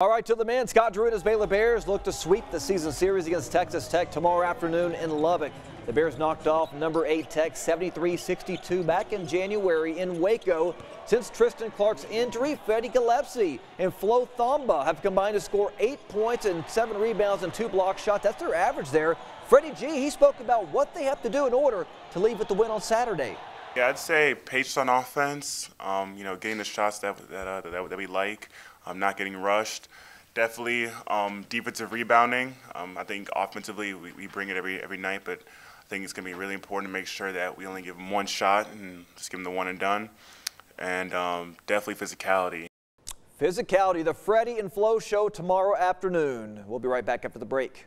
All right, to the man, Scott Drew and his Baylor Bears look to sweep the season series against Texas Tech tomorrow afternoon in Lubbock. The Bears knocked off number 8 Tech 73-62 back in January in Waco. Since Tristan Clark's injury, Freddie Gillespie and Flo Thamba have combined to score 8 points and 7 rebounds and 2 block shots. That's their average there. Freddie G, he spoke about what they have to do in order to leave with the win on Saturday. Yeah, I'd say patience on offense. Um, you know, getting the shots that that uh, that, that, we like. Um, not getting rushed. Definitely um, defensive rebounding. Um, I think offensively we, we bring it every every night, but I think it's going to be really important to make sure that we only give them one shot and just give them the one and done. And um, definitely physicality. Physicality, the Freddie and Flo show tomorrow afternoon. We'll be right back after the break.